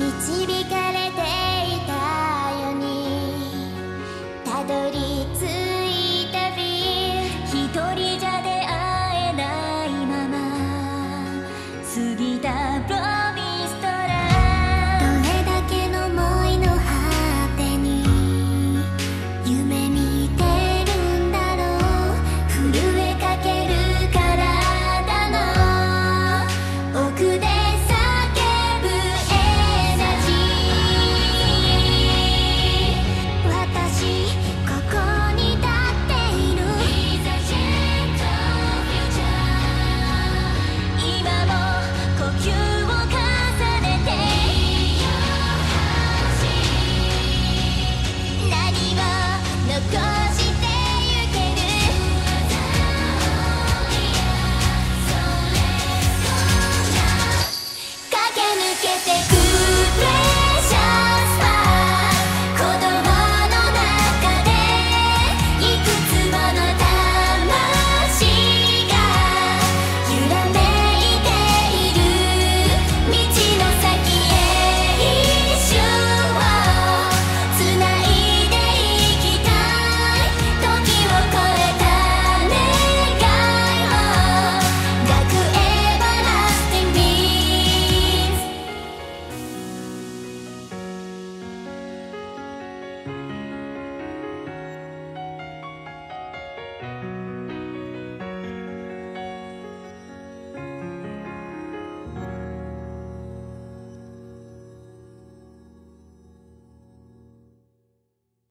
導かれて